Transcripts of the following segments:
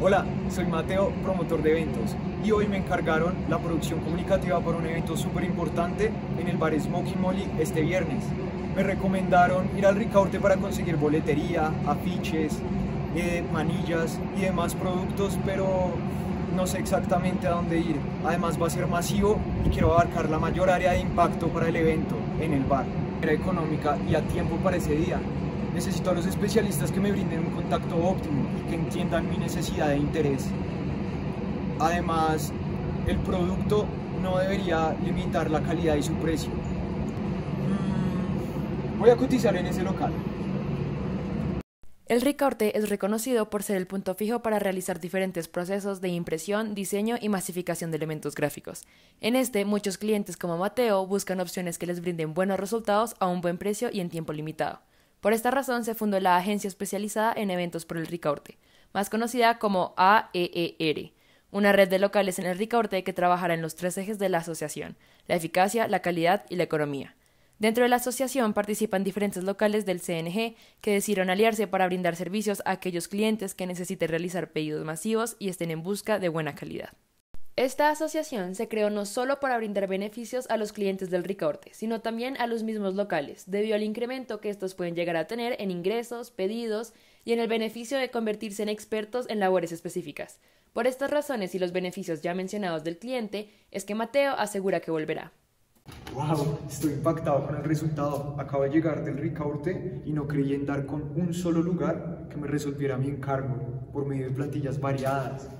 Hola, soy Mateo, promotor de eventos, y hoy me encargaron la producción comunicativa para un evento súper importante en el bar Smokey Molly este viernes. Me recomendaron ir al Ricaurte para conseguir boletería, afiches, eh, manillas y demás productos, pero no sé exactamente a dónde ir. Además va a ser masivo y quiero abarcar la mayor área de impacto para el evento en el bar. Era económica y a tiempo para ese día. Necesito a los especialistas que me brinden un contacto óptimo y que entiendan mi necesidad de interés. Además, el producto no debería limitar la calidad y su precio. Mm, voy a cotizar en ese local. El Ricaurte es reconocido por ser el punto fijo para realizar diferentes procesos de impresión, diseño y masificación de elementos gráficos. En este, muchos clientes como Mateo buscan opciones que les brinden buenos resultados a un buen precio y en tiempo limitado. Por esta razón se fundó la Agencia Especializada en Eventos por el Ricaurte, más conocida como AEER, una red de locales en el Ricaurte que trabajará en los tres ejes de la asociación, la eficacia, la calidad y la economía. Dentro de la asociación participan diferentes locales del CNG que decidieron aliarse para brindar servicios a aquellos clientes que necesiten realizar pedidos masivos y estén en busca de buena calidad. Esta asociación se creó no solo para brindar beneficios a los clientes del Ricaurte, sino también a los mismos locales, debido al incremento que estos pueden llegar a tener en ingresos, pedidos y en el beneficio de convertirse en expertos en labores específicas. Por estas razones y los beneficios ya mencionados del cliente, es que Mateo asegura que volverá. ¡Wow! Estoy impactado con el resultado. Acabo de llegar del Ricaurte y no creí en dar con un solo lugar que me resolviera mi encargo por medio de plantillas variadas.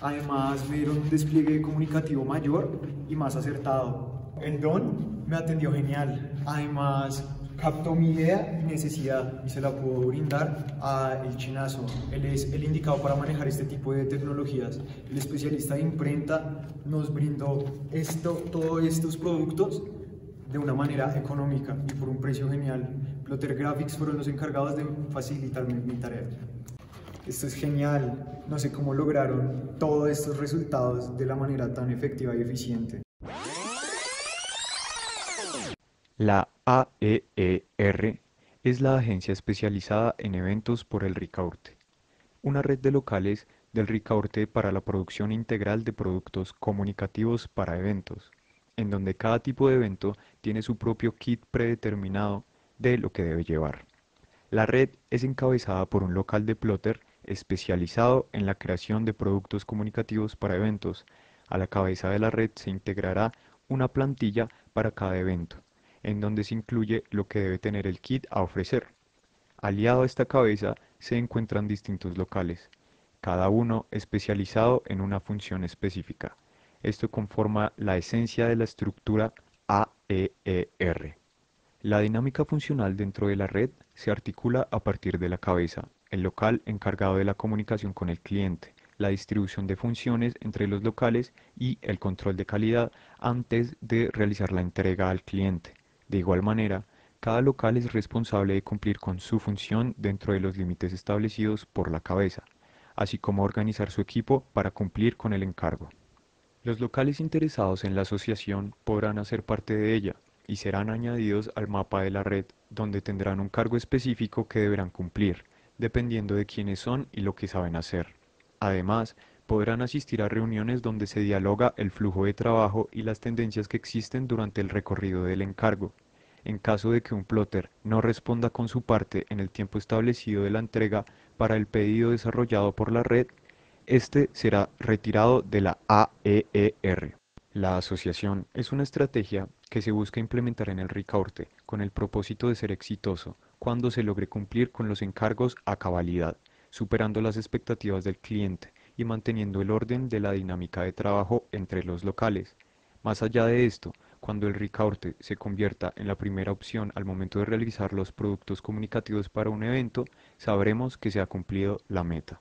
Además, me dieron un despliegue comunicativo mayor y más acertado. El don me atendió genial. Además, captó mi idea y necesidad y se la puedo brindar a El Chinazo. Él es el indicado para manejar este tipo de tecnologías. El especialista de imprenta nos brindó esto, todos estos productos de una manera económica y por un precio genial. Plotter Graphics fueron los encargados de facilitarme mi tarea. Esto es genial. No sé cómo lograron todos estos resultados de la manera tan efectiva y eficiente. La AEER es la agencia especializada en eventos por el Ricaurte, una red de locales del Ricaurte para la producción integral de productos comunicativos para eventos, en donde cada tipo de evento tiene su propio kit predeterminado de lo que debe llevar. La red es encabezada por un local de plotter especializado en la creación de productos comunicativos para eventos. A la cabeza de la red se integrará una plantilla para cada evento, en donde se incluye lo que debe tener el kit a ofrecer. Aliado a esta cabeza se encuentran distintos locales, cada uno especializado en una función específica. Esto conforma la esencia de la estructura AEER. La dinámica funcional dentro de la red se articula a partir de la cabeza, el local encargado de la comunicación con el cliente, la distribución de funciones entre los locales y el control de calidad antes de realizar la entrega al cliente. De igual manera, cada local es responsable de cumplir con su función dentro de los límites establecidos por la cabeza, así como organizar su equipo para cumplir con el encargo. Los locales interesados en la asociación podrán hacer parte de ella y serán añadidos al mapa de la red, donde tendrán un cargo específico que deberán cumplir, dependiendo de quiénes son y lo que saben hacer. Además, podrán asistir a reuniones donde se dialoga el flujo de trabajo y las tendencias que existen durante el recorrido del encargo. En caso de que un plotter no responda con su parte en el tiempo establecido de la entrega para el pedido desarrollado por la red, este será retirado de la AEER. La asociación es una estrategia que se busca implementar en el Ricaurte con el propósito de ser exitoso cuando se logre cumplir con los encargos a cabalidad, superando las expectativas del cliente y manteniendo el orden de la dinámica de trabajo entre los locales. Más allá de esto, cuando el Ricaurte se convierta en la primera opción al momento de realizar los productos comunicativos para un evento, sabremos que se ha cumplido la meta.